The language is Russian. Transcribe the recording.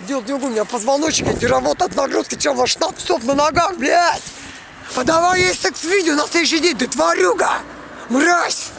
Делать не могу, у меня позвоночник, я работаю от нагрузки, чем ваш штаб, на ногах, блядь! Подавай есть секс-видео на следующий день, ты тварюга! Мразь!